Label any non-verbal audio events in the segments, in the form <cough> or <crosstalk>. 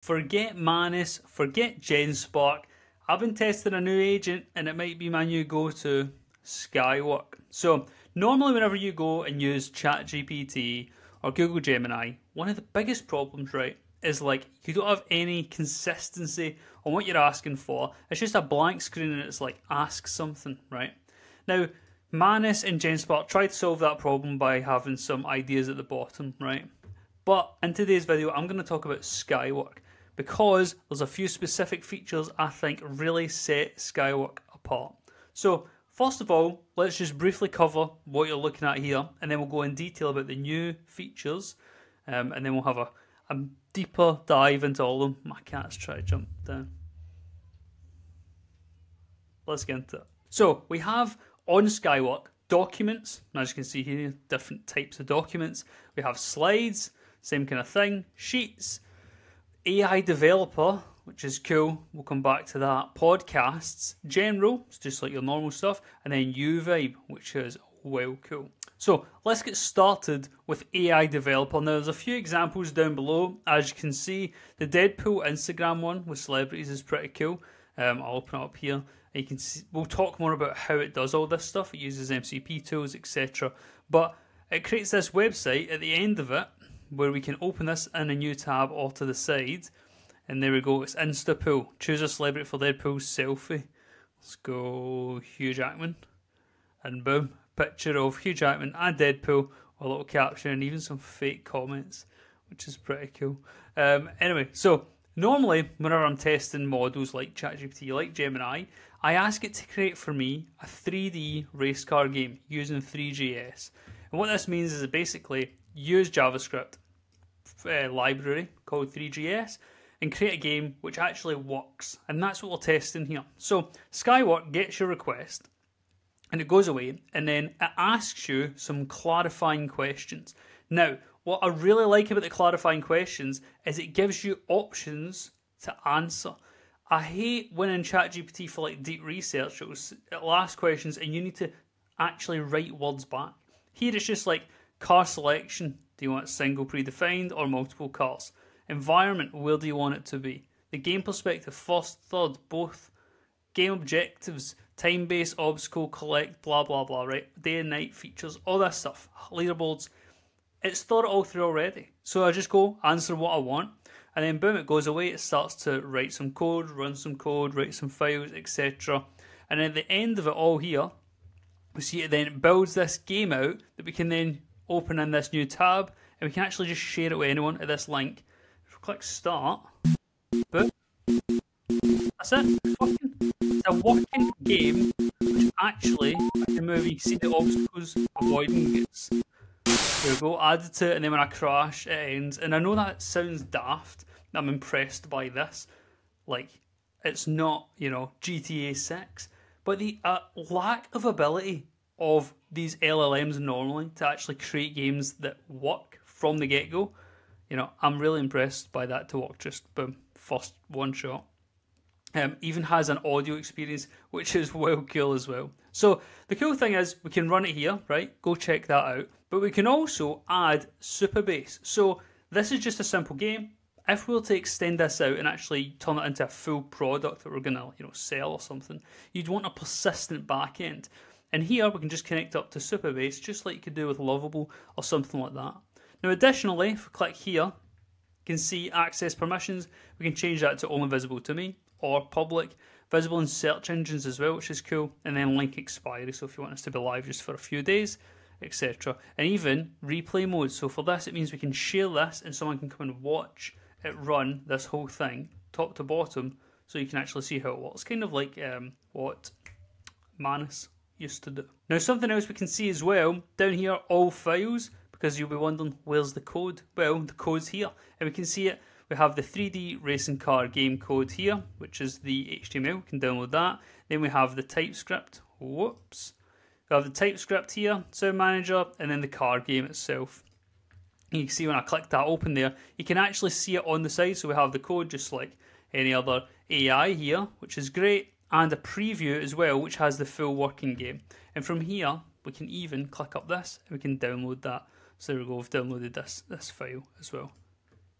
Forget Manus, forget GenSpark. I've been testing a new agent and it might be my new go-to, Skywork. So normally whenever you go and use ChatGPT or Google Gemini, one of the biggest problems, right, is like you don't have any consistency on what you're asking for. It's just a blank screen and it's like ask something, right? Now, Manus and GenSpark tried to solve that problem by having some ideas at the bottom, right? But in today's video, I'm going to talk about Skywork because there's a few specific features I think really set Skywork apart. So, first of all, let's just briefly cover what you're looking at here, and then we'll go in detail about the new features, um, and then we'll have a, a deeper dive into all of them. My cat's trying to jump down. Let's get into it. So, we have on Skywork documents, as you can see here, different types of documents. We have slides, same kind of thing, sheets, AI developer, which is cool. We'll come back to that. Podcasts, general, it's just like your normal stuff, and then U Vibe, which is well cool. So let's get started with AI developer. Now there's a few examples down below. As you can see, the Deadpool Instagram one with celebrities is pretty cool. Um, I'll open it up here. You can see, we'll talk more about how it does all this stuff. It uses MCP tools, etc. But it creates this website at the end of it where we can open this in a new tab or to the side. And there we go, it's Instapool. Choose a celebrity for Deadpool selfie. Let's go Hugh Jackman. And boom, picture of Hugh Jackman and Deadpool, a little caption and even some fake comments, which is pretty cool. Um, anyway, so normally whenever I'm testing models like ChatGPT, like Gemini, I ask it to create for me a 3D race car game using Three.js. And what this means is basically use JavaScript uh, library called Three.js and create a game which actually works. And that's what we're testing here. So Skywork gets your request and it goes away and then it asks you some clarifying questions. Now, what I really like about the clarifying questions is it gives you options to answer. I hate when in ChatGPT for like deep research, it was it'll ask questions and you need to actually write words back. Here it's just like car selection, do you want single predefined or multiple cars? Environment, where do you want it to be? The game perspective, first, third, both. Game objectives, time based, obstacle, collect, blah blah blah, right? Day and night features, all that stuff. Leaderboards. It's thought it all through already. So I just go, answer what I want, and then boom, it goes away. It starts to write some code, run some code, write some files, etc. And at the end of it all here, we see it then builds this game out that we can then open in this new tab, and we can actually just share it with anyone at this link. Click start, boom, that's it. It's a working game, which actually I can move. You see the obstacles, avoiding gets. There we go, added to it, and then when I crash, it ends. And I know that sounds daft. I'm impressed by this. Like, it's not, you know, GTA 6, but the uh, lack of ability of these LLMs normally to actually create games that work from the get go. You know, I'm really impressed by that to work just boom, first one shot. Um, even has an audio experience, which is <laughs> well cool as well. So the cool thing is we can run it here, right? Go check that out. But we can also add Supabase. So this is just a simple game. If we were to extend this out and actually turn it into a full product that we're gonna, you know, sell or something, you'd want a persistent backend. And here we can just connect up to Supabase, just like you could do with Lovable or something like that. Now additionally, if we click here, you can see access permissions. We can change that to only visible to me or public. Visible in search engines as well, which is cool. And then link expiry, so if you want us to be live just for a few days, etc. And even replay mode. So for this, it means we can share this and someone can come and watch it run this whole thing, top to bottom, so you can actually see how it works. Kind of like um, what Manus used to do. Now something else we can see as well, down here, all files, because you'll be wondering, where's the code? Well, the code's here, and we can see it. We have the 3D racing car game code here, which is the HTML, we can download that. Then we have the TypeScript, whoops. We have the TypeScript here, Sound Manager, and then the car game itself. You can see when I click that open there, you can actually see it on the side, so we have the code just like any other AI here, which is great and a preview as well, which has the full working game. And from here, we can even click up this and we can download that. So there we go, we've downloaded this, this file as well.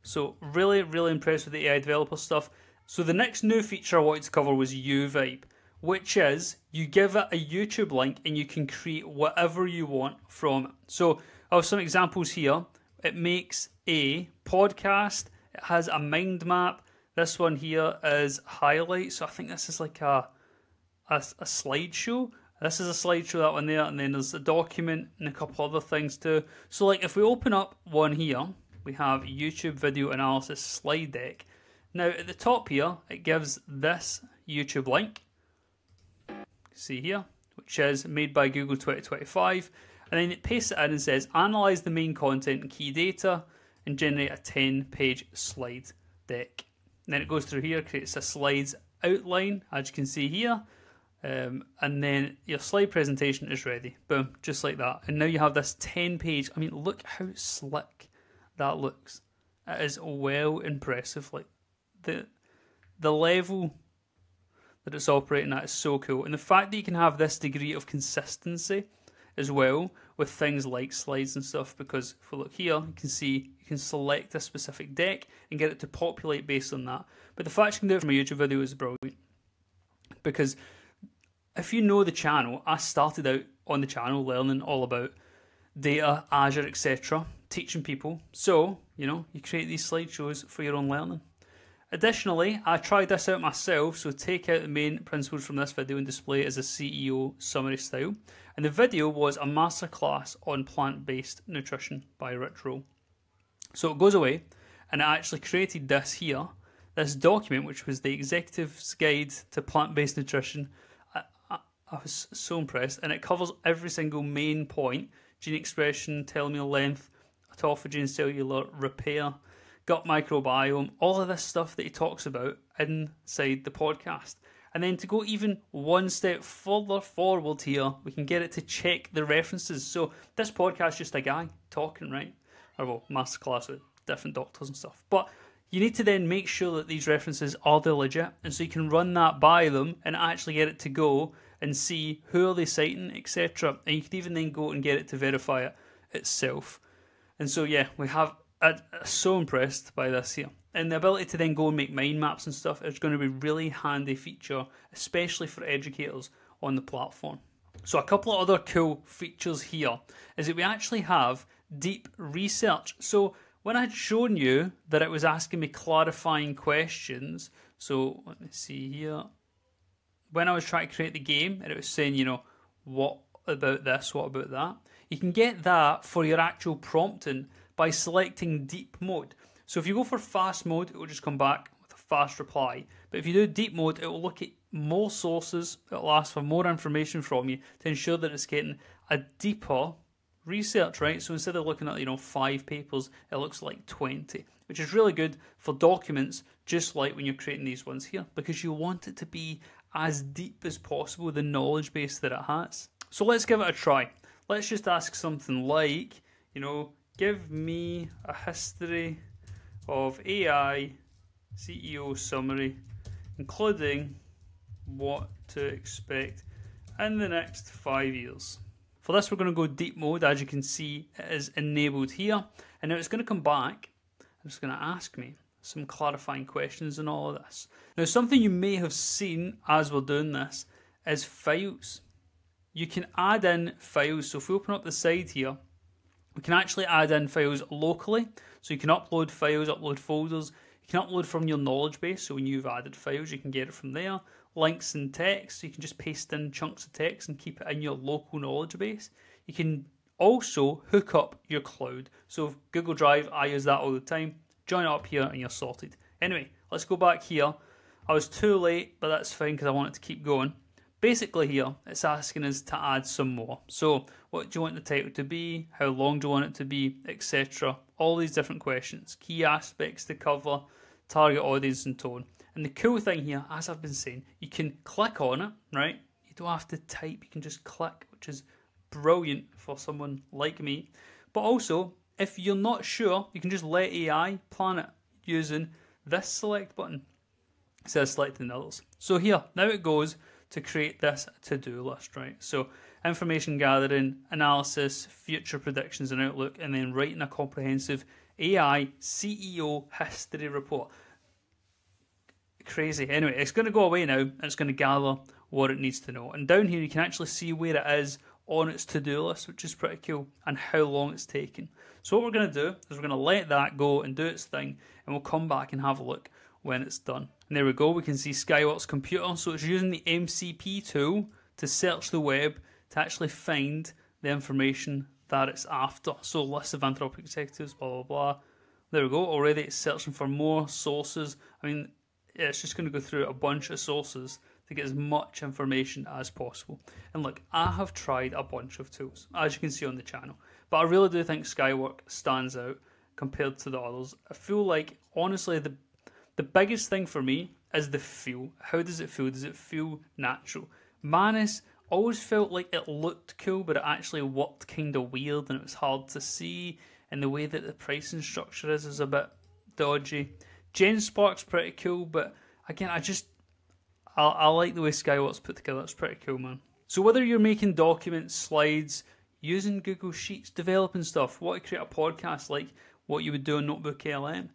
So really, really impressed with the AI developer stuff. So the next new feature I wanted to cover was UVibe, which is you give it a YouTube link and you can create whatever you want from it. So I have some examples here. It makes a podcast. It has a mind map. This one here is highlights. So I think this is like a a, a slideshow. This is a slideshow, that one there, and then there's a document and a couple other things too. So like if we open up one here, we have YouTube video analysis slide deck. Now at the top here, it gives this YouTube link. See here, which is made by Google 2025. And then it pastes it in and says, analyze the main content and key data and generate a 10 page slide deck. And then it goes through here, creates a slides outline, as you can see here. Um, and then your slide presentation is ready. Boom, just like that. And now you have this 10 page. I mean, look how slick that looks. It is well impressive. Like the the level that it's operating at is so cool. And the fact that you can have this degree of consistency as well with things like slides and stuff because if we look here you can see you can select a specific deck and get it to populate based on that. But the fact you can do it from a YouTube video is brilliant. Because if you know the channel I started out on the channel learning all about data Azure etc teaching people. So you know you create these slideshows for your own learning Additionally, I tried this out myself, so take out the main principles from this video and display it as a CEO summary style. And the video was a masterclass on plant-based nutrition by Rich Roll. So it goes away, and I actually created this here, this document, which was the executive's guide to plant-based nutrition. I, I, I was so impressed, and it covers every single main point: gene expression, telomere length, autophagy and cellular repair gut microbiome, all of this stuff that he talks about inside the podcast. And then to go even one step further forward here, we can get it to check the references. So this podcast is just a guy talking, right? Or well, masterclass with different doctors and stuff. But you need to then make sure that these references are the legit, and so you can run that by them and actually get it to go and see who are they citing, etc. And you can even then go and get it to verify it itself. And so yeah, we have I'm so impressed by this here. And the ability to then go and make mind maps and stuff is going to be really handy feature, especially for educators on the platform. So a couple of other cool features here is that we actually have deep research. So when I had shown you that it was asking me clarifying questions, so let me see here. When I was trying to create the game and it was saying, you know, what about this, what about that, you can get that for your actual prompting by selecting deep mode. So if you go for fast mode, it will just come back with a fast reply. But if you do deep mode, it will look at more sources, it will ask for more information from you to ensure that it's getting a deeper research, right? So instead of looking at, you know, five papers, it looks like 20, which is really good for documents, just like when you're creating these ones here, because you want it to be as deep as possible, the knowledge base that it has. So let's give it a try. Let's just ask something like, you know, give me a history of AI CEO summary, including what to expect in the next five years. For this, we're going to go deep mode. As you can see, it is enabled here. And now it's going to come back and it's going to ask me some clarifying questions and all of this. Now, something you may have seen as we're doing this is files. You can add in files. So if we open up the side here, we can actually add in files locally. So you can upload files, upload folders. You can upload from your knowledge base. So when you've added files, you can get it from there. Links and text. So you can just paste in chunks of text and keep it in your local knowledge base. You can also hook up your cloud. So Google Drive, I use that all the time. Join it up here and you're sorted. Anyway, let's go back here. I was too late, but that's fine because I wanted to keep going. Basically here, it's asking us to add some more. So what do you want the title to be? How long do you want it to be? Etc. All these different questions. Key aspects to cover, target audience and tone. And the cool thing here, as I've been saying, you can click on it, right? You don't have to type, you can just click, which is brilliant for someone like me. But also, if you're not sure, you can just let AI plan it using this select button. It says selecting others. So here, now it goes to create this to-do list, right? So information gathering, analysis, future predictions and outlook, and then writing a comprehensive AI CEO history report. Crazy. Anyway, it's going to go away now and it's going to gather what it needs to know. And down here, you can actually see where it is on its to do list, which is pretty cool, and how long it's taken. So, what we're going to do is we're going to let that go and do its thing, and we'll come back and have a look when it's done. And there we go, we can see Skyworks computer. So, it's using the MCP tool to search the web to actually find the information that it's after. So, list of Anthropic executives, blah, blah, blah. There we go, already it's searching for more sources. I mean, it's just going to go through a bunch of sources to get as much information as possible. And look, I have tried a bunch of tools, as you can see on the channel, but I really do think Skywork stands out compared to the others. I feel like, honestly, the the biggest thing for me is the feel. How does it feel? Does it feel natural? Manus always felt like it looked cool, but it actually worked kind of weird and it was hard to see. And the way that the pricing structure is is a bit dodgy. GenSpark's pretty cool, but again, I just I, I like the way Skyworks put together. It's pretty cool, man. So whether you're making documents, slides, using Google Sheets, developing stuff, want to create a podcast like what you would do on Notebook LM,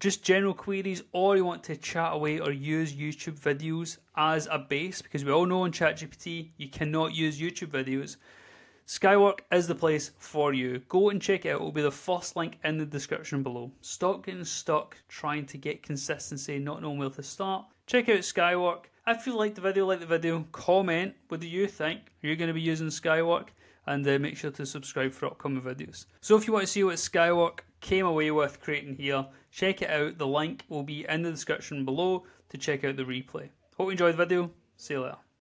just general queries, or you want to chat away or use YouTube videos as a base, because we all know on ChatGPT you cannot use YouTube videos. Skywork is the place for you. Go and check it out. It will be the first link in the description below. Stop getting stuck trying to get consistency, not knowing where to start. Check out Skywork. If you like the video, like the video, comment what do you think. Are you going to be using Skywork? And uh, make sure to subscribe for upcoming videos. So if you want to see what Skywork came away with creating here, check it out. The link will be in the description below to check out the replay. Hope you enjoyed the video. See you later.